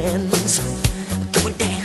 hands. Go down.